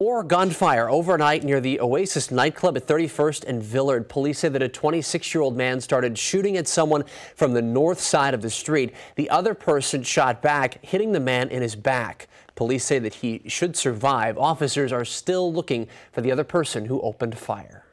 More gunfire overnight near the Oasis nightclub at 31st and Villard. Police say that a 26-year-old man started shooting at someone from the north side of the street. The other person shot back, hitting the man in his back. Police say that he should survive. Officers are still looking for the other person who opened fire.